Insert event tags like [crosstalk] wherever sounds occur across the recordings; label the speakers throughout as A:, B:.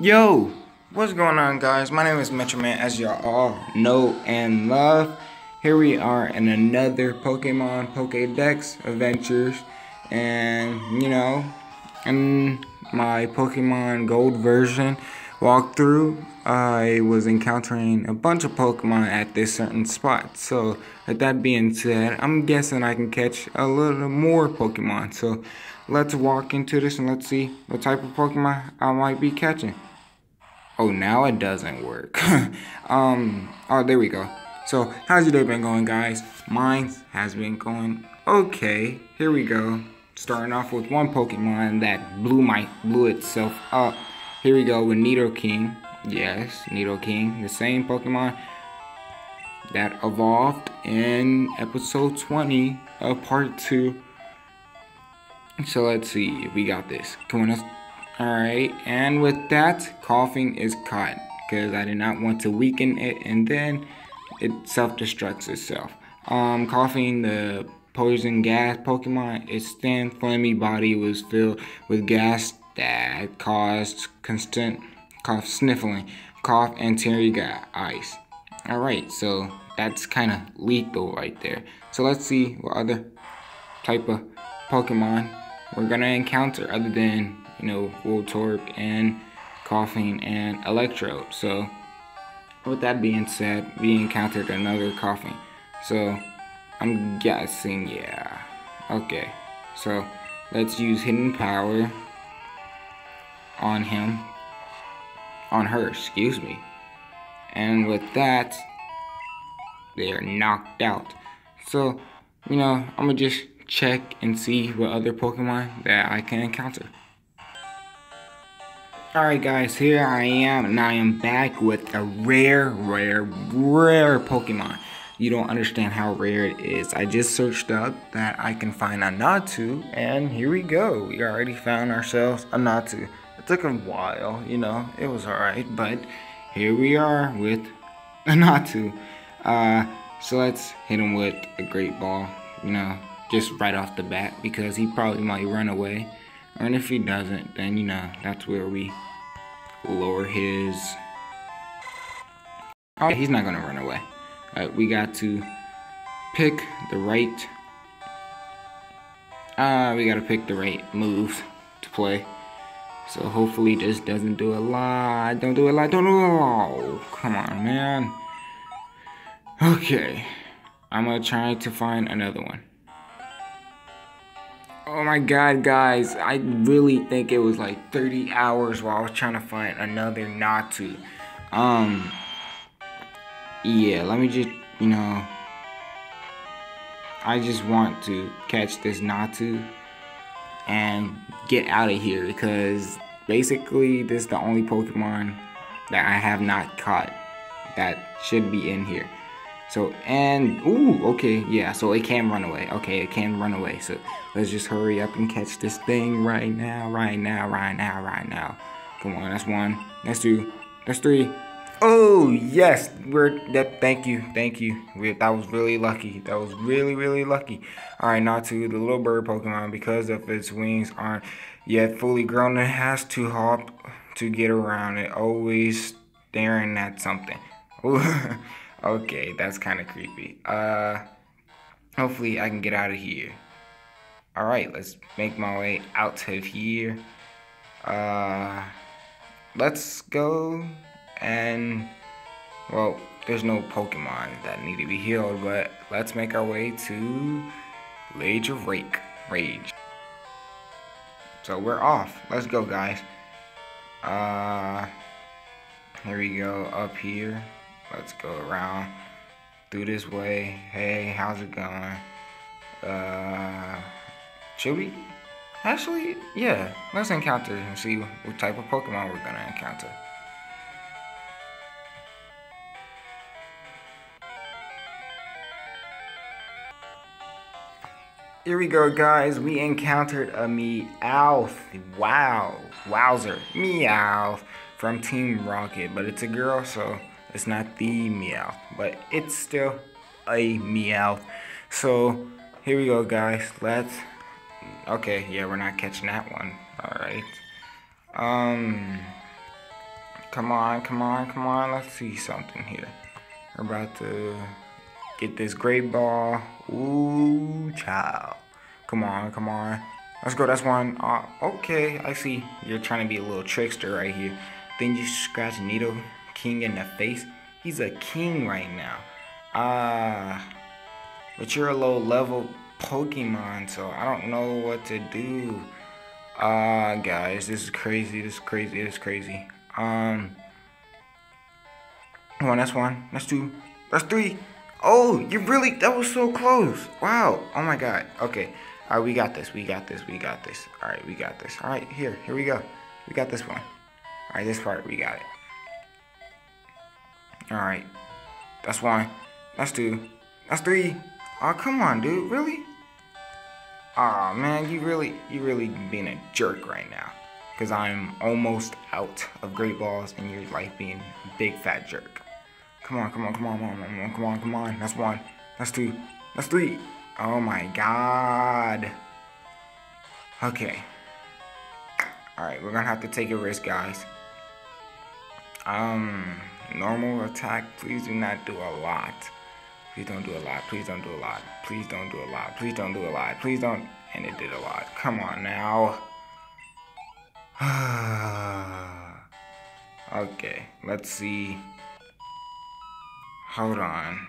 A: Yo, what's going on, guys? My name is Metro Man, as y'all all know and love. Here we are in another Pokemon Pokedex Adventures, and you know, in my Pokemon Gold version walkthrough, I was encountering a bunch of Pokemon at this certain spot. So, with that being said, I'm guessing I can catch a little more Pokemon. So, let's walk into this and let's see what type of Pokemon I might be catching. Oh, now it doesn't work. [laughs] um, oh, there we go. So, how's your day been going, guys? Mine has been going okay. Here we go. Starting off with one Pokemon that blew my blew itself up. Here we go with Nidoking. Yes, Nidoking, the same Pokemon that evolved in episode 20 of part 2. So let's see we got this. Come on, Alright, and with that, Koffing is caught because I did not want to weaken it and then it self-destructs itself. Um, Koffing, the poison gas Pokemon, its thin, flammy body was filled with gas that caused constant cough, sniffling, cough, and teary eyes. Alright, so that's kind of lethal right there. So let's see what other type of Pokemon we're gonna encounter other than, you know, Voltorb and Koffing and Electro. So with that being said, we encountered another Koffing. So I'm guessing, yeah. Okay, so let's use Hidden Power on him, on her, excuse me. And with that, they are knocked out. So, you know, I'm gonna just check and see what other Pokemon that I can encounter. Alright guys, here I am, and I am back with a rare, rare, rare Pokemon. You don't understand how rare it is. I just searched up that I can find a Natu, and here we go. We already found ourselves a Natu. It took a while, you know, it was alright, but here we are with [laughs] a Natu. Uh, so let's hit him with a Great Ball, you know, just right off the bat, because he probably might run away. And if he doesn't, then, you know, that's where we lower his... Oh, he's not to run away. We got to pick the right... Uh, we got to pick the right moves to play. So hopefully this doesn't do a lot. Don't do a lot. Don't do a lot. Come on, man. Okay. I'm to try to find another one. Oh my god, guys. I really think it was like 30 hours while I was trying to find another Natu. Um, yeah, let me just, you know, I just want to catch this Natu and get out of here because basically this is the only Pokemon that I have not caught that should be in here. So, and, ooh, okay, yeah, so it can run away. Okay, it can run away. So, let's just hurry up and catch this thing right now, right now, right now, right now. Come on, that's one. That's two. That's three. Oh, yes, we're, that, thank you, thank you. We, that was really lucky. That was really, really lucky. All right, now to the little bird Pokemon, because of its wings aren't yet fully grown, it has to hop to get around. It always staring at something. [laughs] Okay, that's kind of creepy. Uh, hopefully I can get out of here. Alright, let's make my way out of here. Uh, let's go and, well, there's no Pokemon that need to be healed, but let's make our way to Rage of Rake. Rage. So we're off. Let's go, guys. Uh, here we go, up here. Let's go around through this way. Hey, how's it going? Uh, should we? Actually, yeah. Let's encounter and see what type of Pokemon we're gonna encounter. Here we go, guys. We encountered a Meowth. Wow. Wowzer. Meowth from Team Rocket. But it's a girl, so it's not the meow, but it's still a meow. So here we go, guys. Let's. Okay, yeah, we're not catching that one. All right. Um. Come on, come on, come on. Let's see something here. We're about to get this great ball. Ooh, child. Come on, come on. Let's go. That's one. Uh, okay, I see. You're trying to be a little trickster right here. Then you scratch Nido King in the face. He's a king right now. Ah. Uh, but you're a low level Pokemon, so I don't know what to do. Ah, uh, guys, this is crazy. This is crazy. This is crazy. Um, one, that's one, that's two, that's three. Oh, you really, that was so close. Wow. Oh my God. Okay. All right, we got this. We got this. We got this. All right, we got this. All right, here, here we go. We got this one. All right, this part, we got it. All right. That's one. That's two. That's three. Oh, come on, dude. Really? Aw, oh, man, you really, you really being a jerk right now because I'm almost out of great balls and you're like being a big fat jerk. Come on, come on, come on, come on, come on, come on, come on. That's one. That's two. That's three. Oh my god. Okay. Alright, we're gonna have to take a risk, guys. Um, normal attack, please do not do a lot. Please don't do a lot. Please don't do a lot. Please don't do a lot. Please don't do a lot. Please don't. And it did a lot. Come on now. [sighs] okay, let's see. Hold on.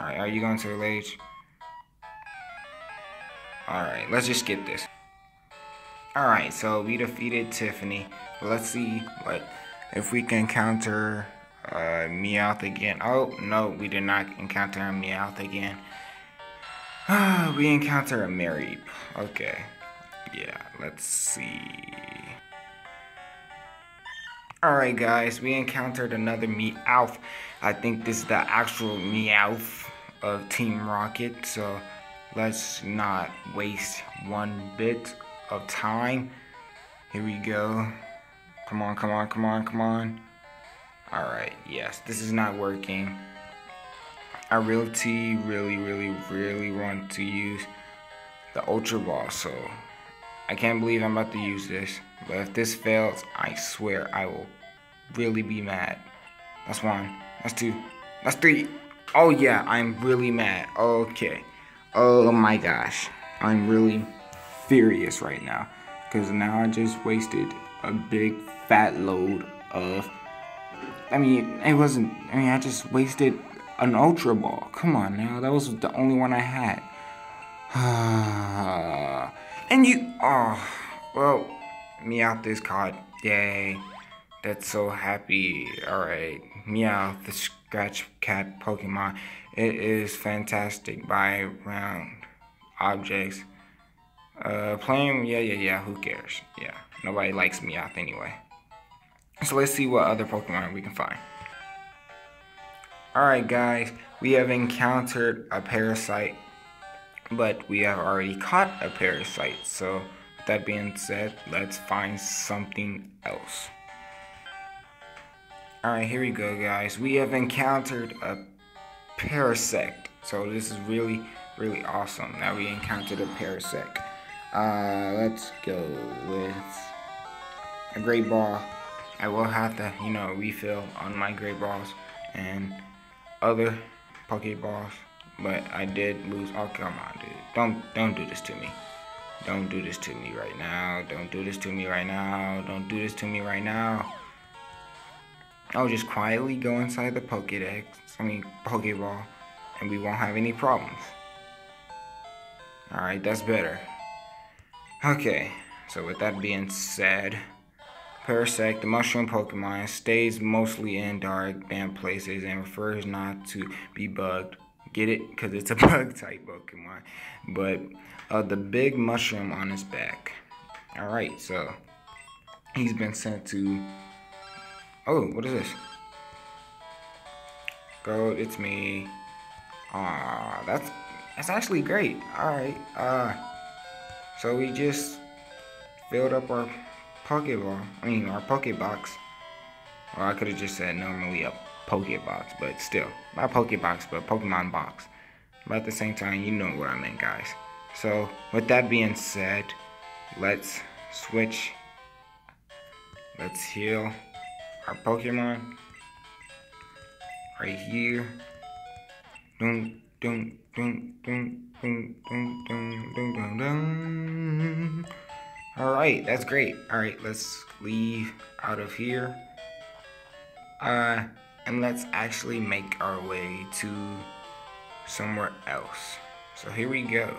A: Alright, are you going to the age? Alright, let's just skip this. Alright, so we defeated Tiffany. Let's see what if we can counter uh, Meowth again. Oh, no, we did not encounter a Meowth again. [sighs] we encounter a Mareep. Okay. Yeah, let's see. Alright guys, we encountered another Meowth. I think this is the actual Meowth of Team Rocket, so let's not waste one bit of time. Here we go. Come on, come on, come on, come on. Alright, yes, this is not working. I really, really, really, really want to use the Ultra Ball, so I can't believe I'm about to use this. But if this fails, I swear I will really be mad. That's one. That's two. That's three. Oh yeah, I'm really mad. Okay. Oh my gosh. I'm really furious right now. Because now I just wasted a big fat load of... I mean, it wasn't... I mean, I just wasted an Ultra Ball. Come on now. That was the only one I had. [sighs] And you, oh, well, Meowth is caught. Yay. That's so happy. Alright, Meowth, the Scratch Cat Pokemon. It is fantastic by round objects. Uh, playing, yeah, yeah, yeah, who cares? Yeah, nobody likes Meowth anyway. So let's see what other Pokemon we can find. Alright guys, we have encountered a Parasite but we have already caught a parasite. So with that being said, let's find something else. Alright, here we go guys. We have encountered a Parasect. So this is really, really awesome. Now we encountered a Parasect. Uh, let's go with a Great Ball. I will have to, you know, refill on my Great Balls and other Pokeballs. But I did lose. Oh, come on, dude. Don't, don't do this to me. Don't do this to me right now. Don't do this to me right now. Don't do this to me right now. I'll just quietly go inside the Pokedex, I mean, Pokeball, and we won't have any problems. Alright, that's better. Okay, so with that being said, Parasect, the mushroom Pokemon, stays mostly in dark, damp places and prefers not to be bugged Get it? Because it's a [laughs] bug type Pokemon. But uh, the big mushroom on his back. Alright, so he's been sent to. Oh, what is this? Go, it's me. Ah, that's that's actually great. Alright, uh, so we just filled up our Pokeball. I mean, our Pokebox. Well, I could have just said normally a Pokebox, but still, not Pokebox, but Pokemon box. But at the same time, you know what I meant, guys. So, with that being said, let's switch. let's heal our Pokemon right here. Dun, dun, dun, dun, dun, dun, dun, dun. All right, that's great. All right, let's leave out of here. Uh, and let's actually make our way to somewhere else. So here we go.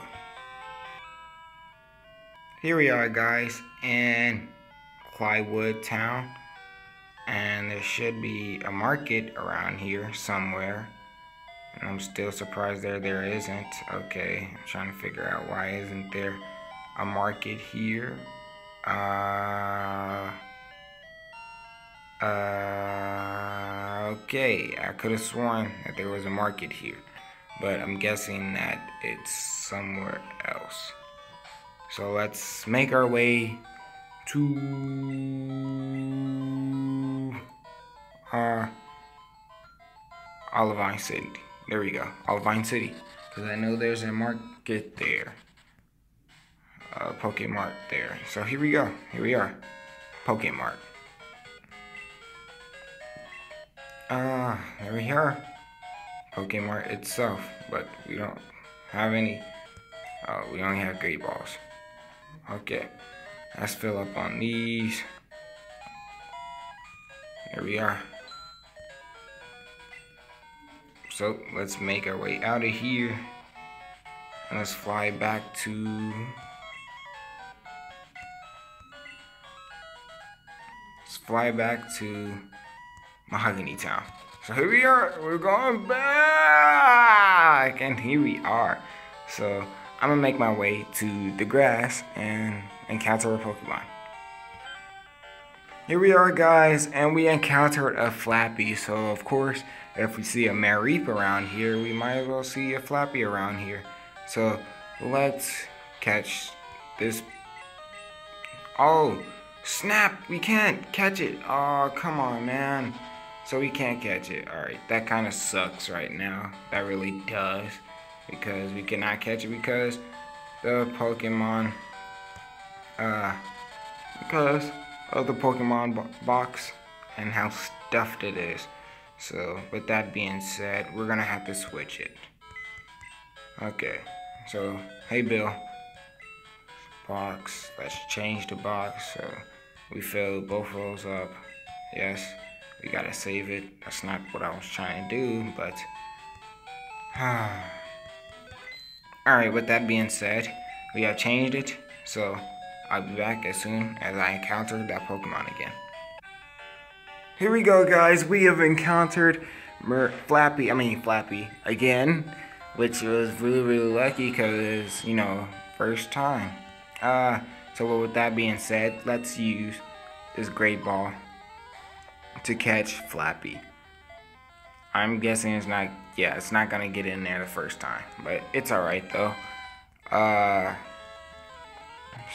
A: Here we are, guys, in Clydewood Town. And there should be a market around here somewhere. And I'm still surprised there there isn't. Okay, I'm trying to figure out why isn't there a market here. Uh, uh, okay, I could have sworn that there was a market here, but I'm guessing that it's somewhere else. So let's make our way to uh, Olivine City. There we go, Olivine City, because I know there's a market there uh, Pokemart there. So here we go. Here we are. Pokemart. Ah, uh, there we are. Pokemart itself, but we don't have any. Uh, we only have great balls. Okay, let's fill up on these. There we are. So let's make our way out of here. And let's fly back to fly back to Mahogany Town. So here we are, we're going back, and here we are. So I'm gonna make my way to the grass and encounter a Pokemon. Here we are guys, and we encountered a Flaaffy, so of course, if we see a Mareep around here, we might as well see a Flaaffy around here. So let's catch this. Oh, Snap! We can't catch it. Oh, come on, man. So we can't catch it. Alright, that kind of sucks right now. That really does. Because we cannot catch it because the Pokemon, uh, because of the Pokemon bo box and how stuffed it is. So, with that being said, we're gonna have to switch it. Okay, so, hey Bill. Box, let's change the box. So, we filled both rows up. Yes, we gotta save it. That's not what I was trying to do, but... [sighs] Alright, with that being said, we have changed it. So, I'll be back as soon as I encounter that Pokemon again. Here we go, guys. We have encountered Mer Flaaffy, I mean Flaaffy, again. Which was really, really lucky because, you know, first time. Uh, so with that being said, let's use this great ball to catch Flaaffy. I'm guessing it's not, yeah, it's not gonna get in there the first time, but it's alright though. Uh,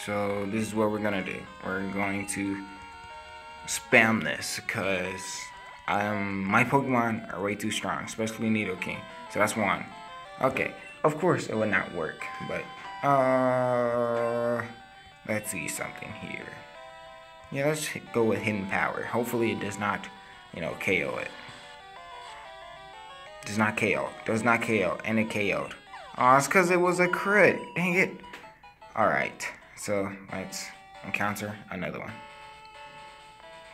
A: so this is what we're gonna do. We're going to spam this because um, my Pokemon are way too strong, especially Nidoking. So that's one. Okay, of course it would not work, but uh, Let's see something here. Yeah, let's go with Hidden Power. Hopefully it does not, you know, KO it. Does not KO. Does not KO. And it KO'd. Aw, oh, it's because it was a crit. Dang it. Alright. So, let's encounter another one.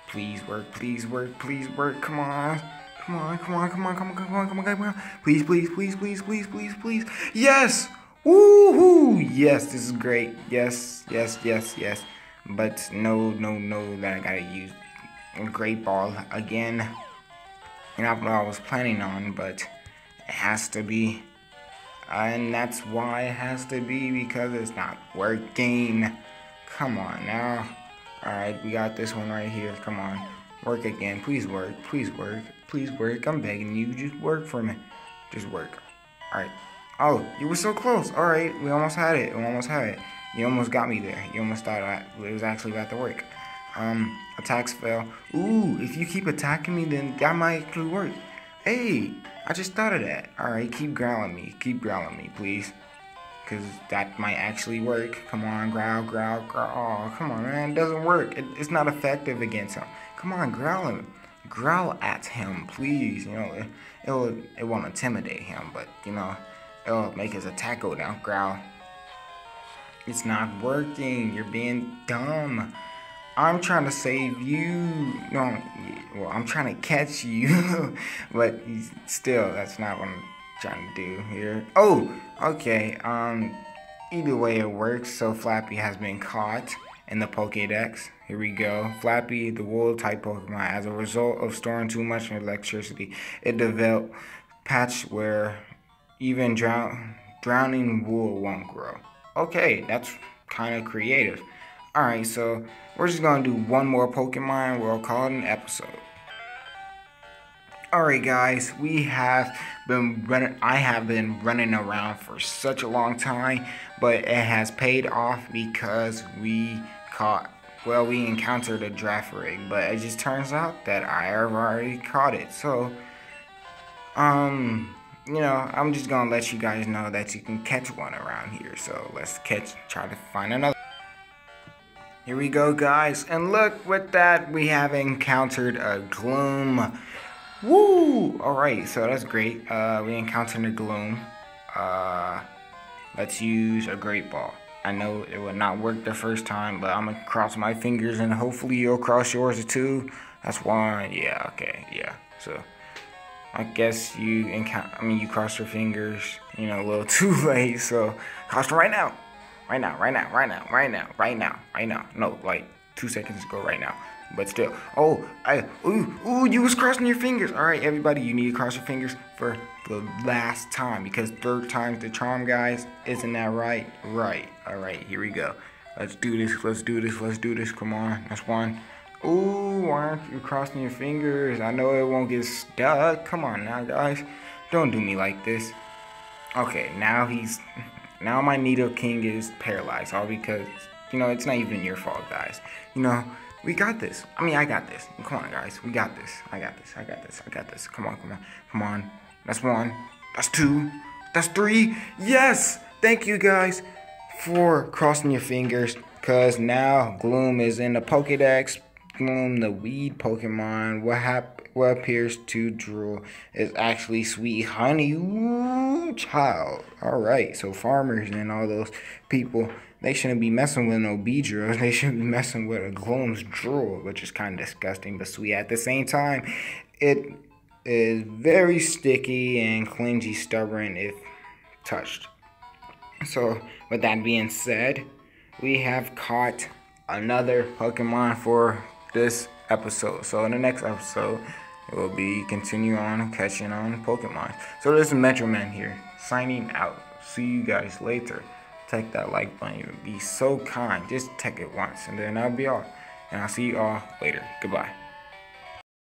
A: Please work, please work, please work. Come on. Come on, come on, come on, come on, come on, come on, come on. Please, please, please, please, please, please, please. Yes! Woohoo! Yes, this is great. Yes, yes, yes, yes. But no, no, no, that I gotta use great ball again. Not what I was planning on, but it has to be. And that's why it has to be, because it's not working. Come on now. Alright, we got this one right here. Come on. Work again. Please work. Please work. Please work. I'm begging you. Just work for me. Just work. Alright. Oh, you were so close. Alright, we almost had it. We almost had it. You almost got me there. You almost thought it was actually about to work. Um, attacks fail. Ooh, if you keep attacking me, then that might actually work. Hey, I just thought of that. Alright, keep growling me. Keep growling me, please. because that might actually work. Come on, growl, growl, growl. Come on, man. It doesn't work. It, it's not effective against him. Come on, growl him. Growl at him, please. You know, it, it, will, it won't intimidate him, but, you know, it'll make his attack go down. Growl. It's not working. You're being dumb. I'm trying to save you. No, well, I'm trying to catch you. [laughs] but still, that's not what I'm trying to do here. Oh, okay. Um, either way it works. So Flaaffy has been caught in the Pokédex. Here we go. Flaaffy, the wool type Pokemon. As a result of storing too much electricity, it developed patch where even drown drowning wool won't grow. Okay, that's kind of creative. Alright, so we're just going to do one more Pokemon. We'll call it an episode. Alright guys, we have been running, I have been running around for such a long time, but it has paid off because we caught, well we encountered a Girafarig, but it just turns out that I have already caught it, so, um, you know, I'm just gonna let you guys know that you can catch one around here, so let's catch, try to find another. Here we go guys, and look with that, we have encountered a Gloom. Woo! Alright, so that's great. Uh, we encountered a Gloom. Uh, let's use a Great Ball. I know it would not work the first time, but I'm gonna cross my fingers and hopefully you'll cross yours too. That's one. Yeah, okay, yeah. So, I guess you encounter, I mean, you cross your fingers, you know, a little [laughs] too late. So, cross them right now. Right now, right now, right now, right now, right now, right now. No, like two seconds ago, right now. But still, oh, I, ooh, ooh, you was crossing your fingers. All right, everybody, you need to cross your fingers for the last time because third time's the charm, guys. Isn't that right? Right. All right, here we go. Let's do this. Let's do this. Let's do this. Come on. That's one. Ooh, why aren't you crossing your fingers? I know it won't get stuck. Come on now, guys. Don't do me like this. Okay, now he's, now my needle Nidoking is paralyzed. All because, you know, it's not even your fault, guys. You know, we got this. I mean, I got this. Come on, guys. We got this. I got this. I got this. I got this. Come on, come on. Come on. That's one. That's two. That's three. Yes! Thank you, guys, for crossing your fingers. Because now Gloom is in the Pokedex. Gloom, the weed Pokemon. What happened? what appears to drool is actually sweet honey. Ooh, child. Alright, so farmers and all those people, they shouldn't be messing with no Beedrills. [laughs] They shouldn't be messing with a Gloom's drool, which is kind of disgusting but sweet. At the same time, it is very sticky and clingy, stubborn if touched. So, with that being said, we have caught another Pokemon for this episode. So in the next episode, it will be continue on catching on Pokemon. So this is Metro Man here, signing out. See you guys later. Take that like button. Be so kind. Just take it once, and then I'll be off. And I'll see you all later. Goodbye.